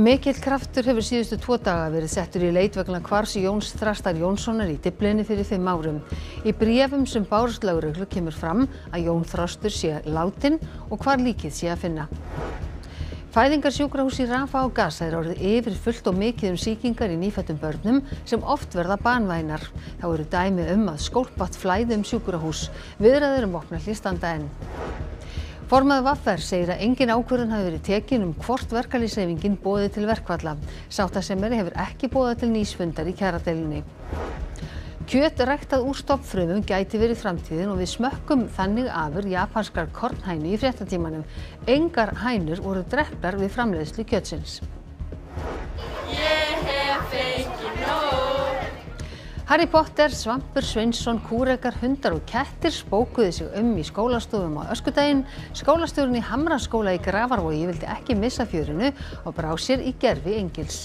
Mikill kraftur hefur síðustu tvo daga verið settur í leit vegna hvars Jóns Þrastar Jónssonar í Dyflinni fyrir fimm árum. Í bréfum sem bárust lögreglu kemur fram að Jón Þrastur sé látin og hvar líkið sé að finna. Fæðingarsjúkrahús í Rafa og Gaza er orðið yfir fullt og mikið um sýkingar í nýfættum börnum sem oft verða banvænar. Þá eru dæmi um að skólpatt flæði um sjúkrahús. Viðræður um opnalli standa enn. Formaður Vaffer segir að engin ákvörðun hafi verið tekin um hvort verkalýsreifingin bóði til verkvalla. Sáttasemjari hefur ekki bóðað til nýsfundar í kjaradeilunni. Kjöt ræktað úr stopfrumum gæti verið framtíðin og við smökkum þannig afur japanskar kornhænu í fréttatímanum. Engar hænur voru dreppar við framleiðslu kjötsins. Harry Potter, Svampur, Sveinsson, kúrekar, hundar og kettir spókuði sig um í skólastofum á öskudaginn. Skólastjórun í Hamraskóla í Gravarvogi vildi ekki missa fjörinu og brá sér í gerfi Engils.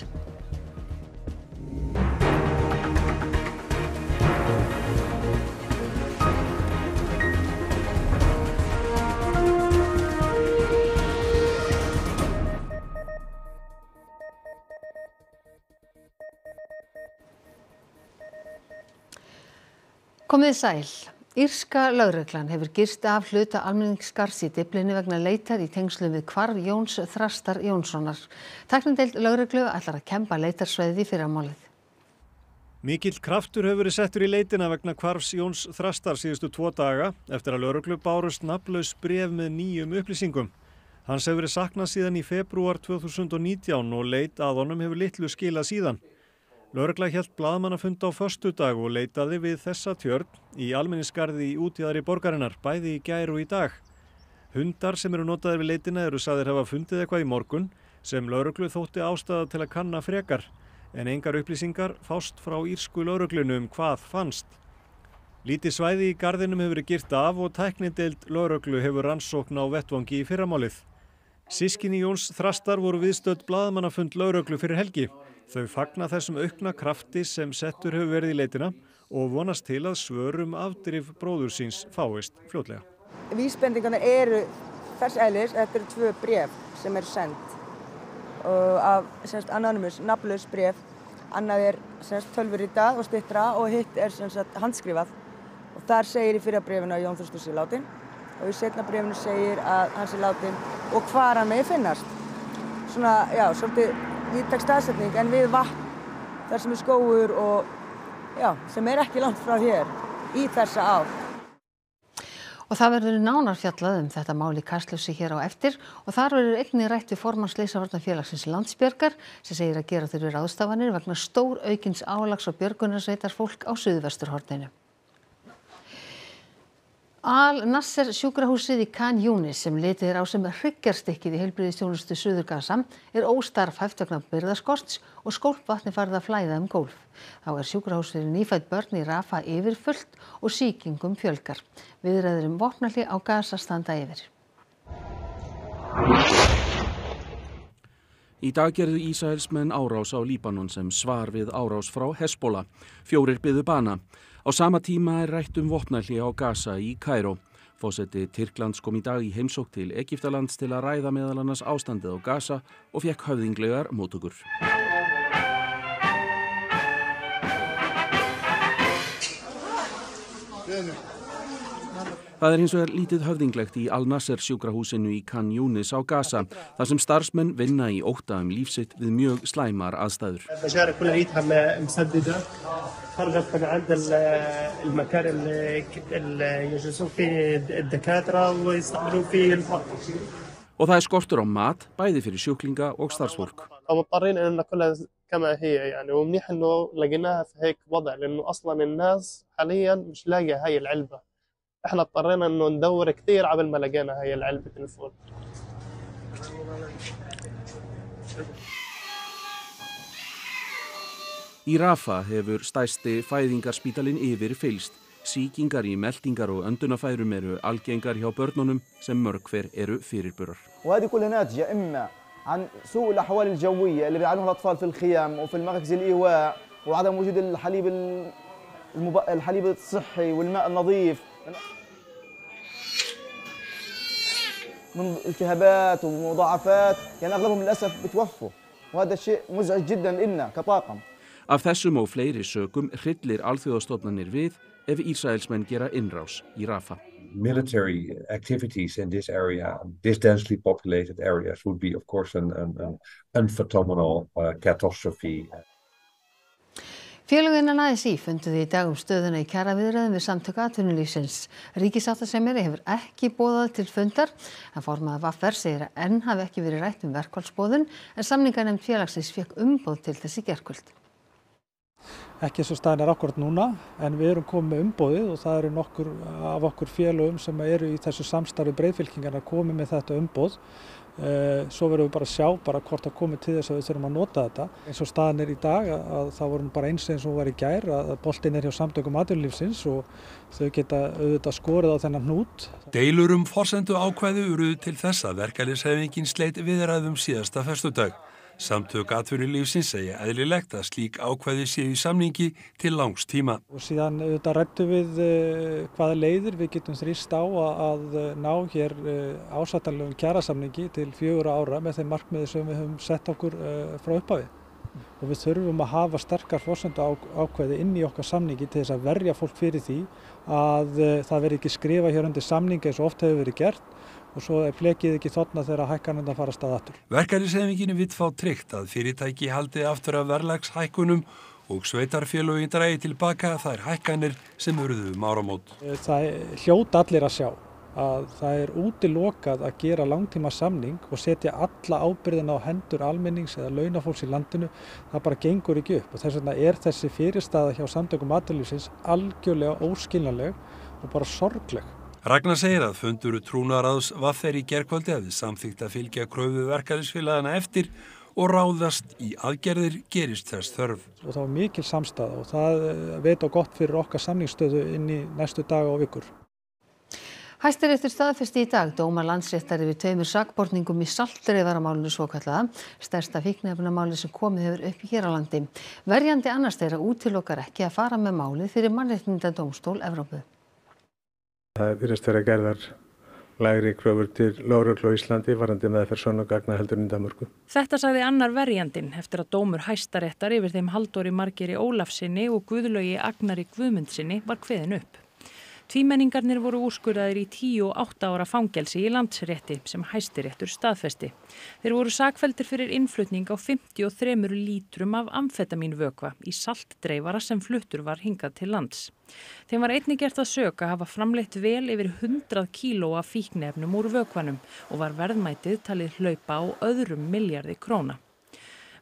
Komið þið sæl. Írska lögreglan hefur gist af hluta almenningsskars í Dyflinni vegna leitar í tengslum við hvarf Jóns Þrastar Jónssonar. Taknindeild lögreglu ætlar að kempa leitarsveiði fyrir að málið. Mikill kraftur hefur verið settur í leitina vegna hvarfs Jóns Þrastar síðustu tvo daga eftir að lögreglu bárust naflaus bref með nýjum upplýsingum. Hans hefur verið saknað síðan í februar 2019 og leit að honum hefur litlu skilað síðan. Lörgla hjælt blaðmannafund á förstu dag og leitaði við þessa tjörn í almenningskarði í útíðari borgarinnar, bæði í gær og í dag. Hundar sem eru notaðir við leitina eru saðir hafa fundið eitthvað í morgun sem lörglu þótti ástæða til að kanna frekar, en engar upplýsingar fást frá írsku lörglunu um hvað fannst. Lítið svæði í gardinum hefur verið girt af og tæknindeild lörglu hefur rannsókn á vettvangi í fyrramálið. Sískinni Jóns Þrastar voru viðstödd blaðmannafund lörglu fyrir helgi. Þau fagna þessum aukna krafti sem settur hefur verið í leitina og vonast til að svörum afdrif bróður síns fáist fljótlega. Vísbendingarna eru þess eðlis, þetta eru tvö bref sem eru sendt af semst, anonymous, nafnlaus bref. Annað er semst, tölvuritað og stittra og hitt er semst, handskrifað. Og þar segir í fyrra brefinu að Jón Þurstur sé látin og í setna brefinu segir að hann sé látin og hvar hann megi finnast. Svona, já, svolítið víðtæk staðsetning en við vatn þar sem er skóur og já, sem er ekki langt frá hér í þessa ár. Og það verður nánar fjallað um þetta mál í Kastljósi hér á eftir og þar verður einni rætt við formans Leysavörnafélagsins Landsbjörgar sem segir að gera þurfi ráðstafanir vegna stór aukins álags og björgunarsveitar fólk á Suðvesturhorninu. Al-Nasser sjúkrahúsið í Khan Yunis sem litið er á sem hryggjarstykkið í heilbriðistjónustu Suður Gaza er óstarfhæft vegna byrðaskorts og skólpvatni farið að flæða um gólf. Þá er sjúkrahúsið nýfætt börn í Rafa yfirfullt og sýkingum fjölgar. Viðræður um vopnalli á Gaza standa yfir. Í dag gerðu Ísraelsmenn árás á Líbanon sem svar við árás frá Hesbóla. Fjórir byðu bana. Á sama tíma er rætt um vopnalli á Gaza í Kæró. Fósetti Tyrklands kom í dag í heimsók til Egiptalands til að ræða meðal annars ástandið á Gaza og fekk höfðinglegar mótugur. Það er hins vegar lítið höfðinglegt í Al-Nasser sjúkrahúsinu í Khan Yunis á Gaza, þar sem starfsmenn vinna í óta um lífsitt við mjög slæmar aðstæður. خرجت من عند المكان اللي يجلسون فيه الدكاترة ويستعملون فيه الفرق Og það er skortur á mat, bæði fyrir sjúklinga og starfsfólk. مضطرين ان ناكلها كما هي يعني ومنيح إنه لقيناها في هيك وضع لأنه أصلا الناس حاليا مش لاقية هاي العلبة. إحنا اضطرينا إنه ندور كثير قبل ما لقينا هاي العلبة الفول Í Rafa hefur stæsti fæðingarspítalinn yfir fylst. Sýkingar í meldingar og öndunafærum eru algengar hjá börnunum sem mörg hver eru fyrirburar. وهذه كلها ناتجة إما عن سوء الأحوال الجوية اللي بيعانوها الأطفال في الخيام وفي المراكز الإيواء وعدم وجود الحليب. الحليب الصحي والماء النظيف من التهابات ومضاعفات يعني أغلبهم للأسف بتوفوا وهذا شيء مزعج جدا لنا كطاقم Af þessum og fleiri sökum hryllir alþjóðastofnanir við ef Ísraelsmenn gera innrás í Rafa. military activities in this area, this densely populated areas, would be, of course, an, an, an unphenomenal uh, catastrophe. Félöginnan ASI funduði í dag um stöðuna í kjaraviðræðum við samtök atvinnulífsins. Ríkisáttasemjari hefur ekki bóðað til fundar en formaða Vaffer segir að enn hafi ekki verið rætt um verkválsbóðun en samningarnemnd félagsins fekk umbóð til þessi gerkvöld. Ekki eins og staðin er akkurat núna en við erum komið með umbóðið og það eru nokkur af okkur félögum sem eru í þessu samstarfi breyðfylkingarna komið með þetta umbóð svo verðum við bara að sjá bara hvort það komið til þess að við þurfum að nota þetta. Eins og staðin er í dag að það voru bara eins eins og var í gær að boltin er hjá samtökum atvinnulífsins og þau geta auðvitað skorið á þennan hnút. Deilur um forsendu ákvæðu uruðu til þess að verkefnisheifingin sleit viðræðum síðasta festudag. Samtök atvinnulífsins segja eðlilegt að slík ákvæði séu í samningi til langs tíma. og síðan auðvitað rættu við uh, hvaða leiðir við getum þrýst á að, að ná hér uh, ásættanlegum kjærasamningi til fjögur ára með þeim markmiði sem við höfum sett okkur frá upphafi og við þurfum að hafa sterkar fórsendu á, ákvæði inn í okkar samningi til þess að verja fólk fyrir því að það veri ekki skrifa hér undir samningi eins og oft hefur verið gert og svo er flekið ekki þotna þegar hækkanenda fara stað aftur. Verkefnisheifingin vill fá tryggt að fyrirtæki haldi aftur af verðlagshækkunum og sveitarfélögin drægi tilbaka þær hækkanir sem urðu um áramót. Það hljóta allir að sjá að það er útilokað að gera langtíma samning og setja alla ábyrðin á hendur almennings eða launafólks í landinu, það bara gengur ekki upp og þess vegna er þessi fyrirstaða hjá samtökum aðlýfsins algjörlega óskiljanleg og bara sorgleg. Ragnar segir að funduru trúnaráðs vaffer í gerkvöldi að við samþýgt að fylgja kröfu verkefnisfélagana eftir og ráðast í aðgerðir gerist þess þörf. Og það var mikil samstæða og það veit á gott fyrir okkar samningsstöðu inn í næstu daga og vikur. Hæstiréttur staðfesti í dag dóma landsréttari við tveimur sakborningum í saltreifaramálinu svokallaða, stærsta fíknefnamáli sem komið hefur upp hér á landi. Verjandi annars þeirra útilokkar ekki að fara með málið fyrir mannréttinda dómstól Evrópu. Það virðist vera gerðar lægri kröfur til Lórugl og Íslandi varandi meðferð svona gagna heldur í Danmörku. Þetta sagði annar verjandin eftir að dómur hæstaréttar yfir þeim Haldóri Margeri Ólafsinni og Guðlögi Agnari Guðmundsinni var kveðin upp. Tvímenningarnir voru úrskurðaðir í 10 og 8 ára fangelsi í landsrétti sem hæstiréttur staðfesti. Þeir voru sakveldir fyrir innflutning á 53 lítrum af amfetamínvökva í saltdreifara sem fluttur var hingað til lands. Þeim var einnig gert að söka hafa framleitt vel yfir 100 kíló af fíknefnum úr vökvanum og var verðmætið talið hlaupa á öðrum miljardi króna.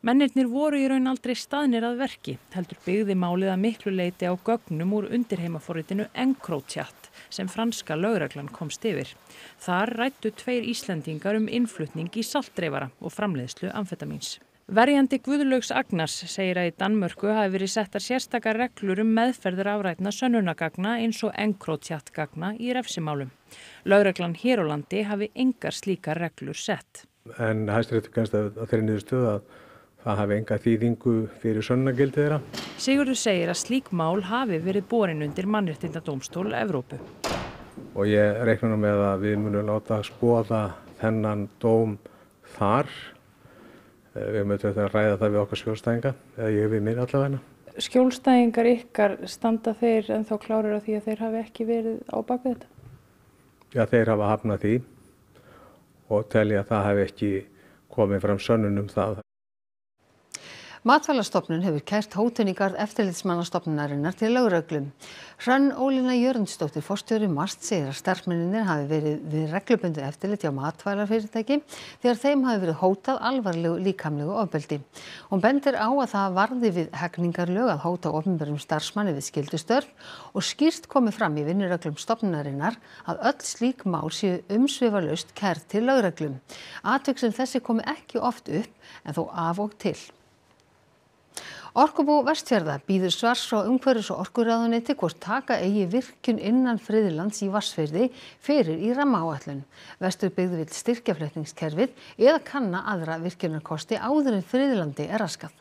Mennirnir voru í raun aldrei staðnir að verki, heldur byggði málið að miklu leiti á gögnum úr undirheimaforritinu EncroChat sem franska lögreglan komst yfir. Þar rættu tveir Íslandingar um innflutning í saltdreifara og framleiðslu amfetamíns. Verjandi Guðlaugs Agnars segir að í Danmörku hafi verið settar sérstakar reglur um meðferður afrætna sönnunagagna eins og EncroChat gagna í refsimálum. Lögreglan hér á landi hafi engar slíkar reglur sett. En hæstiréttur kannst að þeirri niðurstöðu að það hafi enga þýðingu fyrir sönnagildi þeirra. Sigurður segir að slík mál hafi verið borin undir mannréttindadómstól Evrópu. Og ég reikna nú með að við munum láta skoða þennan dóm þar. Við mötum þetta að ræða það við okkar skjólstæðinga, eða ég við mér allavegna. Skjólstæðingar ykkar standa þeir en þá klárir á því að þeir hafi ekki verið á baku þetta? Já, þeir hafa hafnað því og telja að það hafi ekki komið fram sönnunum það. Matvælastofnun hefur kært hótuningar eftirlitsmannastofnunarinnar til lögreglum. Hrönn Ólína Jörnsdóttir fórstjóri Mast segir að starfmenninir hafi verið við reglubundu eftirlit hjá matvælarfyrirtæki þegar þeim hafi verið hótað alvarlegu líkamlegu ofbeldi. Hún bendir á að það varði við hegningarlög að hóta ofnbjörnum starfsmanni við skildustörf og skýrt komið fram í vinnuröglum stofnunarinnar að öll slík mál séu umsvifalaust kært til lögreglum. Atvik sem þessi komi ekki oft upp en þó af og til. Orkubú Vestfjarða býður svars frá umhverfis og orkuráðuneyti hvort taka eigi virkun innan friðlands í Vassfyrði fyrir í rammaáallun. Vesturbyggð vil styrkja flutningskerfið eða kanna aðra virkjunarkosti áður en friðlandi er raskað.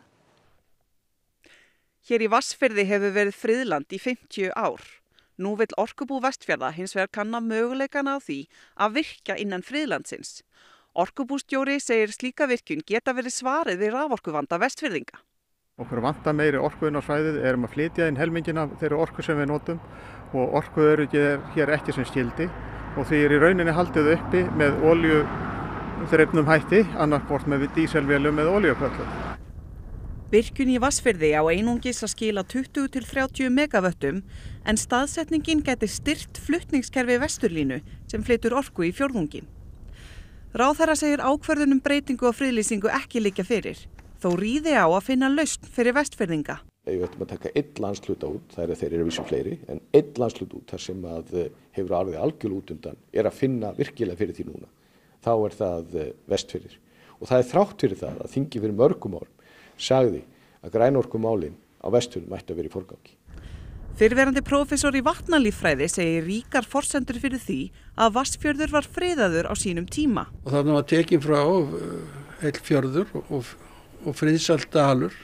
Hér í Vassfyrði hefur verið friðland í 50 ár. Nú vil Orkubú Vestfjarða hins vegar kanna möguleikana á því að virka innan friðlandsins. Orkubústjóri segir slíka virkun geta verið svarið við raforkuvanda vestfyrðinga. Okkur vantar meiri orku inn á svæðið, erum að flytja inn helmingin af þeirri orku sem við notum og orkuöryggi er hér ekki sem skildi og því er í rauninni haldið uppi með olju þreifnum hætti, annarkvort með díselvélum með oljupöllum. Virkun í Vassfyrði á einungis að skila 20 til 30 megavöttum en staðsetningin geti styrt fluttningskerfi vesturlínu sem flytur orku í fjórðungin. Ráðherra segir ákverðunum breytingu og friðlýsingu ekki líka fyrir, þó ríði á að finna lausn fyrir vestfyrðinga. Ef við ættum að taka einn landsluta út, það er að þeir eru vissum fleiri, en einn landsluta út þar sem að hefur alveg algjörl út undan er að finna virkilega fyrir því núna. Þá er það vestfyrir. Og það er þrátt fyrir það að þingi fyrir mörgum árum sagði að grænorkumálinn á vestfjörðum ætti að vera í forgangi. Fyrverandi prófessor í vatnalíffræði segir ríkar forsendur fyrir því að Vassfjörður var friðaður á sínum tíma. Og þannig var tekin frá heil fjörður og, og friðsaldalur,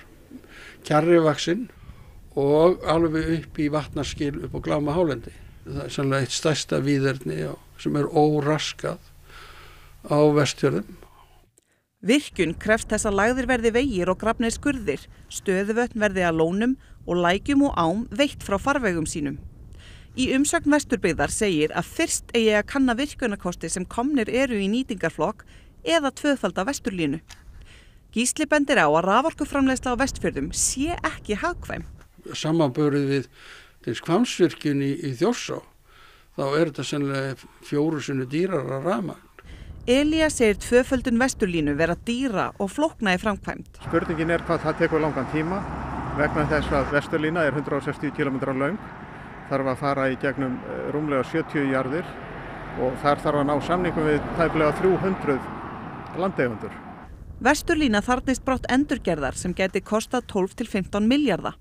kjarrivaksinn og alveg upp í vatnarskil upp á Gláma hálendi. Það er sannlega eitt stærsta výðerni sem er óraskað á vestfjörðum. Virkun krefst þess að lagðir verði vegir og grafnir skurðir, stöðuvötn verði að lónum og lækjum og ám veitt frá farvegum sínum. Í umsögn Vesturbyggðar segir að fyrst eigi að kanna virkunakosti sem komnir eru í nýtingarflokk eða tvöfalda vesturlínu. Gísli bendir á að raforkuframlegsla á vestfjörðum sé ekki hagkvæm. Samanbörið við til skvamsvirkjun í, í Þjórsá, þá er þetta sennilega fjóru sinu dýrar að rama. Elías segir tvöföldun vesturlínu vera dýra og flókna í framkvæmt. Spurningin er hvað það tekur langan tíma vegna þess að vesturlína er 160 km lang, þarf að fara í gegnum rúmlega 70 jarðir og þar þarf að ná samningum við tæplega 300 landegundur. Vesturlína þarnist brátt endurgerðar sem geti kostað 12 til 15 miljardar.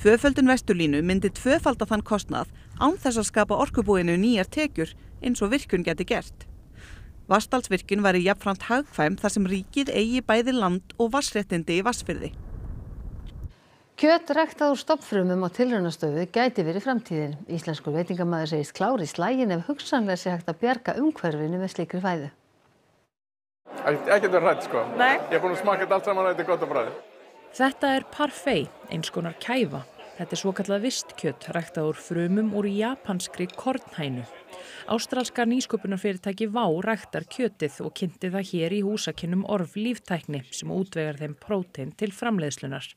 Tvöföldun vesturlínu myndi tvöfalda þann kostnað án þess að skapa orkubúinu nýjar tekjur eins og virkun geti gert. Vastalsvirkjun væri jafnframt hagkvæm þar sem ríkið eigi bæði land og vassréttindi í vassfyrði. Kjöt ræktað úr stopfrumum á tilraunastöðu gæti verið framtíðin. Íslenskur veitingamæður segist klári slægin ef hugsanlega sé hægt að bjarga umhverfinu með slikri fæðu. Ekkert verið rætt sko. Nei. Ég er búin að smaka þetta allt saman og þetta er gott að bræði. Þetta er parfait, eins konar kæfa. Þetta er svo kallað vistkjöt ræktað úr frumum úr japanskri kornhænu. Ástralska nýsköpunarfyrirtæki Vá ræktar kjötið og kynnti það hér í húsakinnum orf líftækni sem útvegar þeim prótein til framleiðslunar.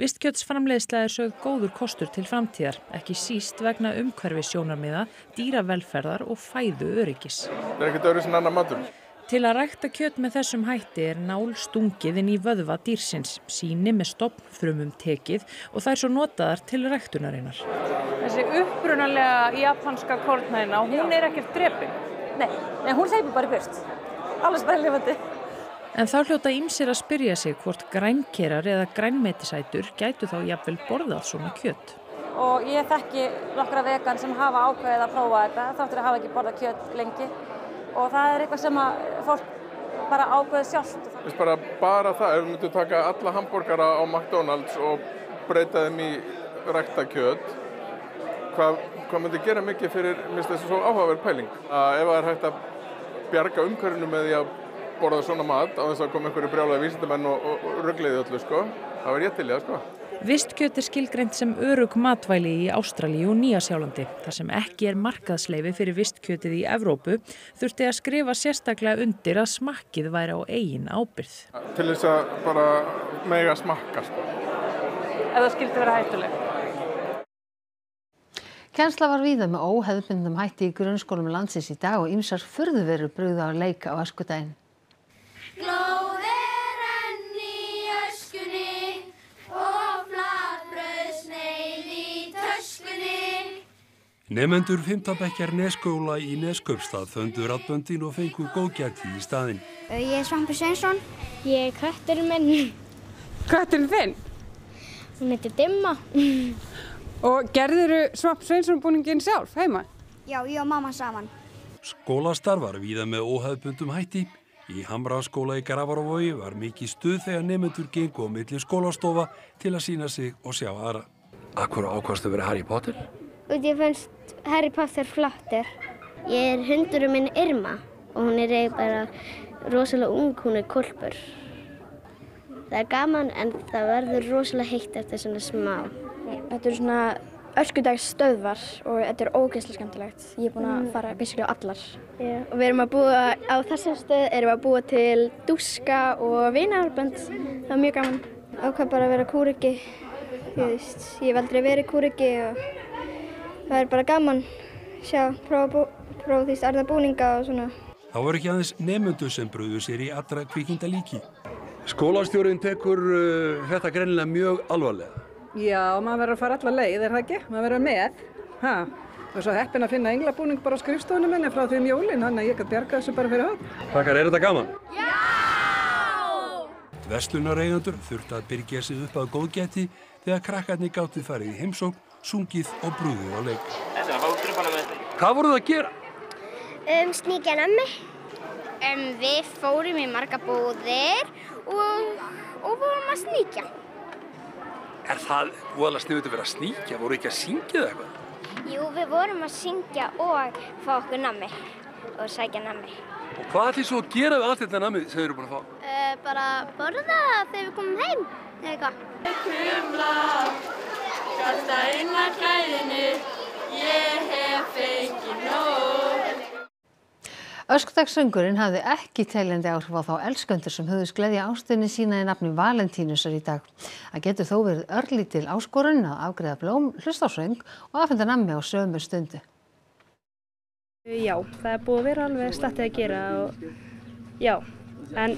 Vistkjötsframleiðsla er sögð góður kostur til framtíðar, ekki síst vegna umhverfi sjónarmiða, dýravelferðar og fæðu öryggis. Það er ekkert öðru sem annar matur. Til að rækta kjöt með þessum hætti er nál stungið inn í vöðva dýrsins, síni með stopnfrumum tekið og það er svo notaðar til ræktunarinnar. Þessi upprunalega japanska kornhæna, hún er ekkert drepin? Nei, nei hún hleypur bara byrst, alveg bara lifandi. En þá hljóta ímsir að spyrja sig hvort grænkerar eða grænmetisætur gætu þá jafnvel borðað svona kjöt. Og ég þekki nokkra vegan sem hafa ákveðið að prófa þetta, þáttur að hafa ekki borðað kjöt lengi og það er eitthvað sem að fólk bara ákveður sjálft. Þess bara, bara það, ef við myndum taka alla hambúrgara á McDonalds og breyta þeim í rækta kjöt, hvað, hvað myndi gera mikið fyrir, minnst þessu svo áhugaverð pæling? Að ef það er hægt að bjarga umhverfinu með því að borða svona mat á þess að koma einhverju brjálaði vísindamenn og, og, og rugliði öllu, sko, það var ég til í það, sko. Vistkjöt er skilgreint sem örug matvæli í Ástralíu og Nýjasjálandi. Þar sem ekki er markaðsleifi fyrir vistkjötið í Evrópu þurfti að skrifa sérstaklega undir að smakkið væri á eigin ábyrð. Til þess að bara mega smakka, sko. Ef það skildi vera hættuleg. Kjensla var víða með óheðbundum hætti í grunnskólum landsins í dag og ymsar furðuveru brugða á leik á askudaginn. Nefendur fymtabækjar Neskóla í Neskaupstað þöndur allböndin og fengu góðgæti í staðin. Ég er Svampur Sveinsson. Ég er kvætturinn minn. Kvætturinn þinn? Hún heitir Dimma. Og gerður þú Svamp Sveinsson búningin sjálf heima? Já, ég og mamma saman. Skólastarf var víða með óhefbundum hætti. Í Hamraskóla í Gravaravogi var mikið stuð þegar nefendur gengu á milli skólastofa til að sína sig og sjá aðra. Akkur ákvastu verið Harry Potter? Og ég finnst Harry Potter flottur. Ég er hundurum minn Irma. og hún er eiginlega bara rosalega ung, hún er kolpur. Það er gaman en það verður rosalega heitt eftir svona smá. Þetta eru svona öskudagstöðvar og þetta er ógeðslega skemmtilegt. Ég er búin að fara basically á allar. Já, og við erum að búa á þessar stöð, erum að búa til dúska og vinarbönd. Það er mjög gaman. Ákvað bara að vera kúriki. Ég veist, ég hef aldrei verið kúriki og það er bara gaman. Sjá, prófa, prófa því starða búninga og svona. Þá voru ekki aðeins nefnundu sem bröðu sér í allra kvíkinda líki. Skólastjórin tekur uh, þetta greinilega mjög alvarlega. Já, maður verður að fara alla leið, er það ekki? Maður verður með. Ha. Og svo heppin að finna englabúning bara á skrifstofunum minni frá því um jólinn, hann að ég kann bjarga þessu bara fyrir höfn. Krakkar, er þetta gaman? Vestlunareigandur þurfti að byrja sig upp að góðgæti þegar krakkarnir gáttið farið í heimsók, sungið og brúðið á leik. Hvað voruð það að gera? Um, sníkja nammi. Um, við fórum í marga búðir og, og vorum að sníkja. Er það voðalega sniðut að vera að sníkja? Voru ekki að syngja það eitthvað? Jú, við vorum að syngja og fá okkur nammi og sækja nammi. Og hvað ætlið svo að gera við allt þetta namið sem þið eru búin að fá? Uh, bara borða þegar við komum heim, eða eitthvað. Kasta inn að klæðinu, ég hef fengið nóg. Öskudagssöngurinn hafði ekki teljandi áhrif á þá elsköndur sem höfðu skleðja ástunni sína í nafni Valentínusar í dag. Það getur þó verið örlítil áskorun að afgreða blóm, hlusta á söng og aðfenda nammi á sömu stundu. Já, það er búið að vera alveg stattið að gera og já, en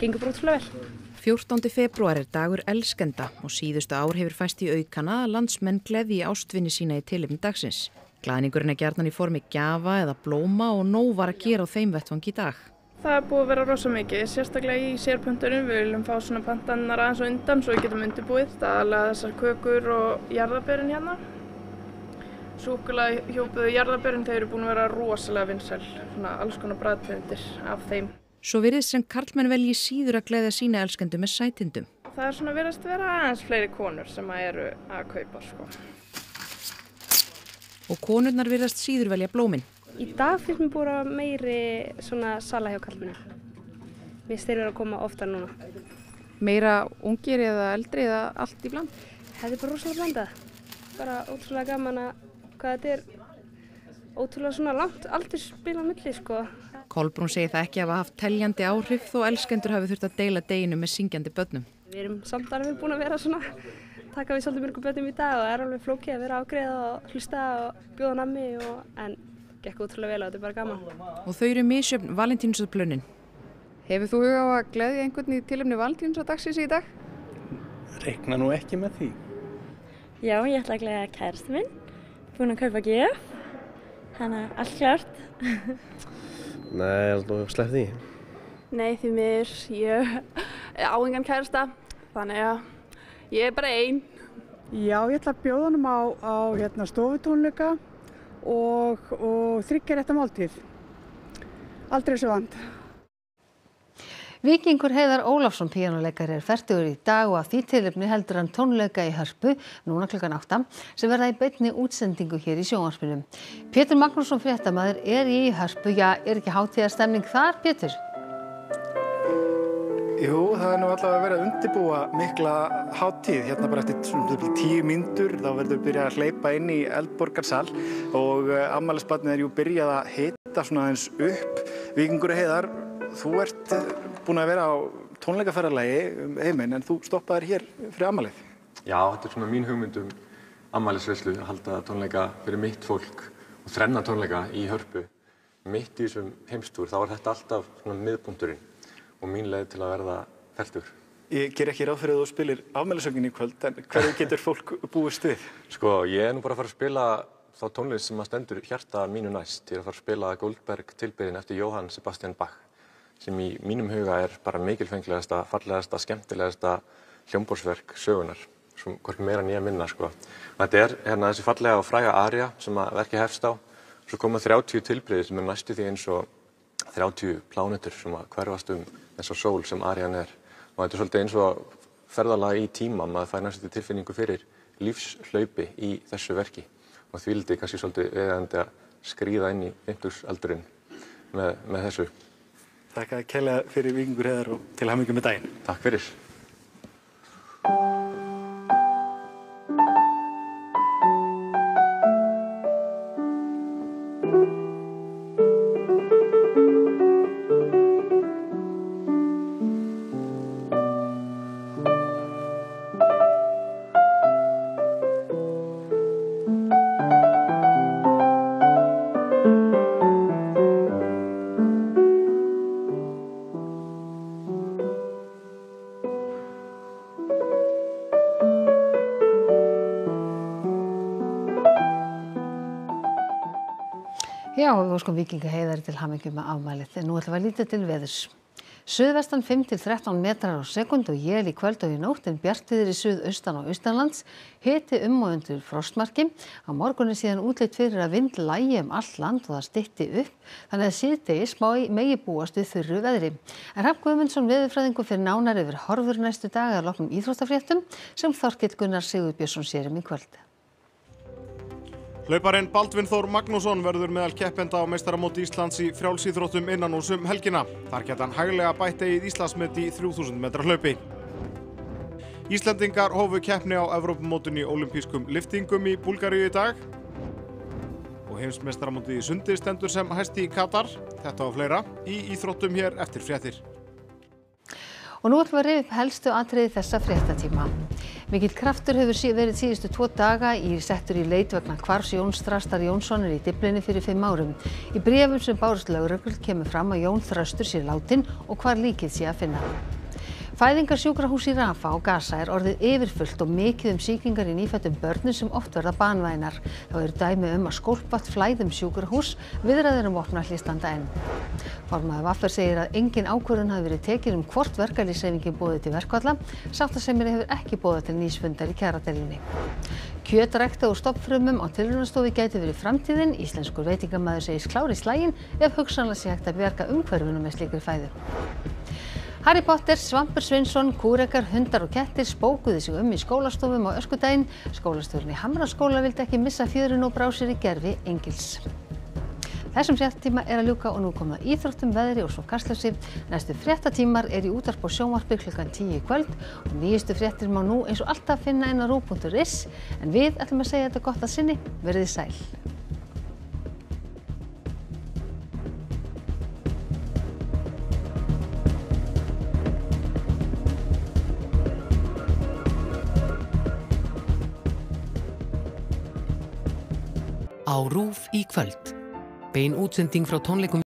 gengur bara útrúlega vel. 14. februar er dagur elskenda og síðustu ár hefur fæst í aukana að landsmenn gleði ástvinni sína í tilefni dagsins. Glæðningurinn er gerðan í formi gjafa eða blóma og nóg var að gera á þeim vettvang í dag. Það er búið að vera rosa mikið, sérstaklega í sérpöntunum. Við viljum fá svona pantannar aðeins og undan svo við getum undirbúið. Það er alveg þessar kökur og jarðabörin hérna. Súkulega hjópuðu jarðabörin, þeir eru búin að vera rosalega vinsæl. Svona alls konar bræðtegundir af þeim. Svo virðist sem karlmenn velji síður að gleða sína elskendu með sætindum. Það er svona verðast vera aðeins fleiri konur sem að eru að kaupa sko. Og konurnar virðast síður velja blómin. Í dag finnst mér búin að meiri svona sala hjá kallmennu. Mér vera að koma ofta núna. Meira ungir eða eldri eða allt í bland? Þetta er bara rosalega blandað. Bara ótrúlega gaman að hvað þetta er ótrúlega svona langt aldrei spila milli sko. Kolbrún segir það ekki að hafa haft teljandi áhrif þó elskendur hafi þurft að deila deginu með syngjandi börnum. Við erum samt alveg búin að vera svona taka við svolítið mörgum börnum í dag og það er alveg flókið að vera ágreða og hlusta og bjóða nammi og, en gekk útrúlega vel og þetta er bara gaman. Og þau eru misjöfn valentínusöðplönin. Hefur þú hug á að gleðja einhvern í tilumni valentínusadagsins í dag? Rekna nú ekki með því. Já, ég ætla að gleðja kærstu minn. Búin að kaupa gef. Þannig að allt klart. Nei, ég held að slepp því. Nei, því mér, ég á engan kærasta. Þannig að ég er bara einn. Já, ég ætla að bjóða honum á, á hérna, stofutónleika og, og þryggja rétta máltíð. Aldrei svo vand. Víkingur Heiðar Ólafsson píjánuleikari er færtugur í dag og af því tilöfni heldur hann tónleika í Hörpu núna klukkan 8 sem verða í beinni útsendingu hér í sjónvarpinu. Pétur Magnússon fréttamaður er í Hörpu, já, er ekki hátíðarstemning þar, Pétur? Jú, það er nú allavega að vera að undirbúa mikla hátíð. Hérna bara eftir tíu myndur þá verður við byrjað að hleypa inn í Eldborgarsal og ammælisbarnið er jú byrjað að hita svona eins upp. Víkingur Heiðar, þú ert búin að vera á tónleikaferðarlægi um heiminn en þú stoppaðir hér fyrir ammælið. Já, þetta er svona mín hugmyndum ammælisveislu að halda tónleika fyrir mitt fólk og þrenna tónleika í hörpu. Mitt í þessum heimstúr, þá er þetta alltaf svona miðpunkturinn og mín leið til að verða fæltur. Ég ger ekki ráð fyrir að þú spilir afmælisöngin í kvöld, en hverju getur fólk búist við? Sko, ég er nú bara að fara að spila þá tónlist sem að stendur hjarta mínu næst. Ég er að fara að spila Goldberg tilbyrðin eftir Johann Sebastian Bach sem í mínum huga er bara mikilfenglegasta, fallegasta, skemmtilegasta hljómbórsverk sögunar, sem hvort meira nýja minna, sko. Þetta er hérna þessi fallega og fræga aria sem að verki hefst á, svo koma 30 tilbyrði sem er næstu því eins og 30 plánutur sem að hverfast um eins og sól sem Arian er og þetta er svolítið eins og ferðalega í tíma maður fær næstu tilfinningu fyrir lífshlaupi í þessu verki og því vildi kannski svolítið eðandi að skrýða inn í 50-aldurinn með, með þessu. Þakka að kella fyrir vikingur heðar og til hamingu með daginn. Takk fyrir. Við óskum vikinga heiðari til hamingjum með afmælið. En nú ætlum við að líta til veðurs. Suðvestan 5-13 metrar á sekund og jél í kvöld og í nótt en bjartiðir í suðaustan og austanlands hiti um og undir frostmarki. Á morgunni síðan útleitt fyrir að vind lægi um allt land og það stytti upp þannig að síðdegis megi búast við þurru veðri. En Raff Guðmundsson veðurfræðingur fyrir nánar yfir horfur næstu dagar loknum íþróttafréttum sem Þorkill Gunnar Sigurbjörnsson sérum í kvöld. Hlauparinn Baldvin Þór Magnússon verður meðal keppenda á meistaramóti Íslands í frjálsýþróttum innan úr sum helgina. Þar geta hann hæglega bætt eigið Íslandsmet í 3000 metra hlaupi. Íslandingar hófu keppni á Evrópumótun í olimpískum liftingum í Búlgaríu í dag. Og heimsmeistaramóti í sundi stendur sem hæsti í Katar. Þetta og fleira í íþróttum hér eftir fréttir. Og nú ætlum við að reyða upp helstu atriði þessa fréttatíma. Mikill kraftur hefur verið síðustu tvo daga í settur í leit vegna hvars Jón Strastar Jónssonar í Dyflinni fyrir fimm árum. Í brefum sem bárust lögreglur kemur fram að Jón Þröstur sé látin og hvar líkið sé að finna. Fæðingarsjúkrahús í Rafa á Gaza er orðið yfirfullt og mikið um sýkingar í nýfættum börnum sem oft verða banvænar. Þá eru dæmi um að skólpatt flæðum sjúkrahús viðræðir um opna hlýstanda enn. Formaður Vaffer segir að engin ákvörðun hafi verið tekin um hvort verkalýsreifingin bóði til verkvalla. Sáttasemir hefur ekki bóða til nýsfundar í kjaradelinni. Kjötrækta úr stoppfrumum á tilrunastofi gæti verið framtíðin. Íslenskur veitingamæður segist klári slægin ef hugsanlega sé hægt að bjarga umhverfinu með slikri fæðu. Harry Potter, Svampur Svinsson, kúrekar, hundar og kettir spókuðu sig um í skólastofum á öskudaginn. Skólastofurinn í Hamraskóla vildi ekki missa fjörun og brá sér í gerfi Engils. Þessum fréttatíma er að ljúka og nú kom það íþróttum, veðri og svo kastlösi. Næstu fréttatímar er í útarp og sjónvarpi klukkan 10 í kvöld og nýjustu fréttir má nú eins og alltaf finna inn á rú.is en við ætlum að segja þetta gott að sinni. Verðið sæl. Á RÚF í kvöld. Bein útsending frá tónleikum